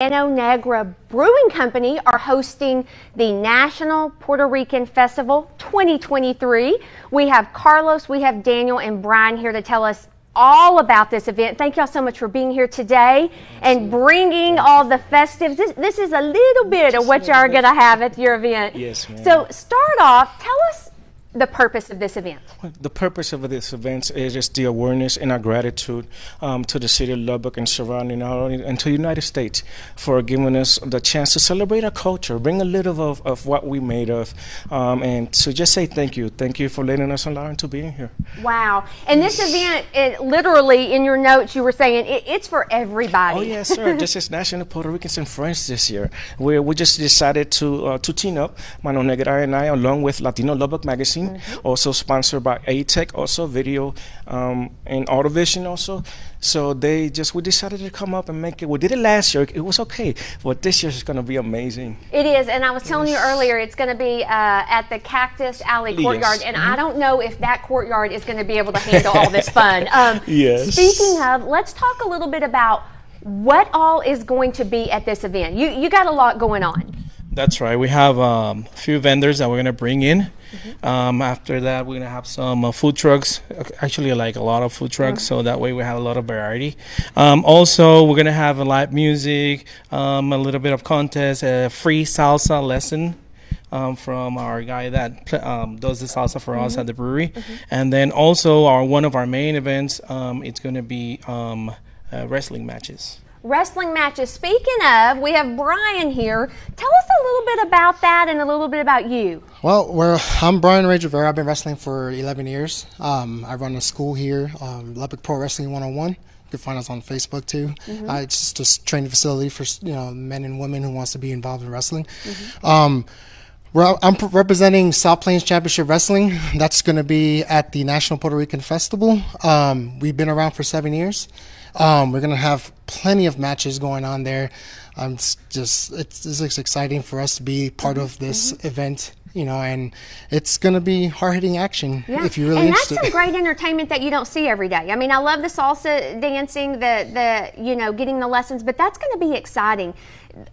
Mano Negra Brewing Company are hosting the National Puerto Rican Festival 2023. We have Carlos, we have Daniel, and Brian here to tell us all about this event. Thank y'all so much for being here today and bringing all the festives. This, this is a little bit of what y'all are going to have at your event. Yes, ma'am. So, start off, tell us the purpose of this event? The purpose of this event is just the awareness and our gratitude um, to the city of Lubbock and surrounding our, and to the United States for giving us the chance to celebrate our culture, bring a little of, of what we made of, um, and to just say thank you. Thank you for letting us allow to being here. Wow. And this event, it, literally in your notes, you were saying it, it's for everybody. Oh, yes, sir. this is National Puerto Ricans and Friends this year. We, we just decided to, uh, to team up, Mano Negra and I, along with Latino Lubbock Magazine mm-hmm. also sponsored by ATEC, also video um, and Autovision also. So they just we decided to come up and make it. We did it last year; it was okay, but this year is going to be amazing. It is, and I was telling yes. you earlier, it's going to be uh, at the Cactus Alley Courtyard, yes. and mm-hmm. I don't know if that courtyard is going to be able to handle all this fun. Um, yes. Speaking of, let's talk a little bit about what all is going to be at this event. You you got a lot going on. That's right. We have um, a few vendors that we're gonna bring in. Mm-hmm. Um, after that, we're gonna have some uh, food trucks. Actually, like a lot of food trucks, mm-hmm. so that way we have a lot of variety. Um, also, we're gonna have a live music, um, a little bit of contest, a free salsa lesson. Um, from our guy that um, does the salsa for mm-hmm. us at the brewery, mm-hmm. and then also our one of our main events. Um, it's going to be um, uh, wrestling matches wrestling matches. Speaking of, we have Brian here. Tell us a little bit about that and a little bit about you. Well, we're, I'm Brian Ray Rivera. I've been wrestling for 11 years. Um, I run a school here, um, Lubbock Pro Wrestling 101. You can find us on Facebook too. Mm-hmm. Uh, it's just a training facility for you know men and women who wants to be involved in wrestling. Mm-hmm. Um, I'm representing South Plains Championship Wrestling. That's going to be at the National Puerto Rican Festival. Um, we've been around for seven years. Um, we're going to have plenty of matches going on there. Um, it's just it's, it's exciting for us to be part of this mm-hmm. event you know, and it's going to be hard hitting action yeah. if you really and interested. that's some great entertainment that you don't see every day. I mean, I love the salsa dancing, the the you know, getting the lessons, but that's going to be exciting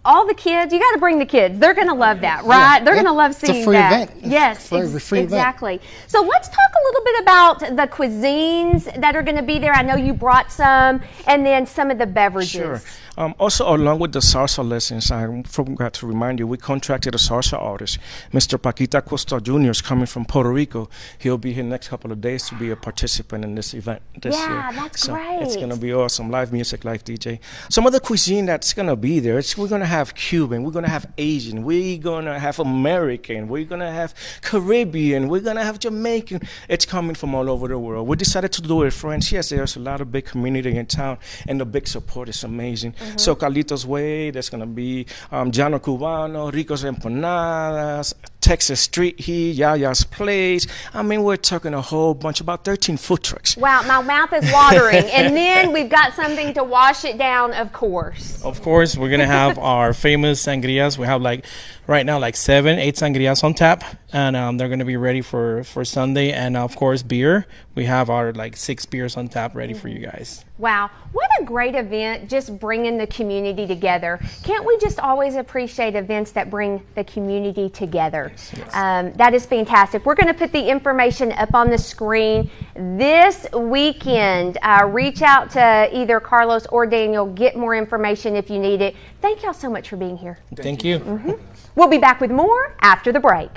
all the kids, you got to bring the kids. They're going to love that, right? Yeah, They're yeah. going to love seeing it's a free that. Event. Yes, free, free exactly. Event. So let's talk a little bit about the cuisines that are going to be there. I know you brought some, and then some of the beverages. Sure. Um, also, along with the salsa lessons, I forgot to remind you, we contracted a salsa artist, Mr. Paquita Costa Jr. is coming from Puerto Rico. He'll be here next couple of days to be a participant in this event this yeah, year. Yeah, that's so great. It's going to be awesome. Live music, live DJ. Some of the cuisine that's going to be there, we're going to have Cuban, we're going to have Asian, we're going to have American, we're going to have Caribbean, we're going to have Jamaican. It's coming from all over the world. We decided to do it friends. Yes, there's a lot of big community in town, and the big support is amazing. Mm-hmm. So Carlitos Way, there's gonna be um, Llano Cubano, Rico's Empanadas, Texas Street Heat, Yaya's Place. I mean, we're talking a whole bunch, about 13 food trucks. Wow, my mouth is watering. and then we've got something to wash it down, of course. Of course, we're going to have our famous sangrias. We have like, right now, like seven, eight sangrias on tap. And um, they're going to be ready for, for Sunday. And of course, beer. We have our like six beers on tap ready for you guys. Wow, what a great event, just bringing the community together. Can't we just always appreciate events that bring the community together? Yes, yes. Um, that is fantastic. We're going to put the information up on the screen this weekend. Uh, reach out to either Carlos or Daniel, get more information if you need it. Thank y'all so much for being here. Thank you. Mm-hmm. We'll be back with more after the break.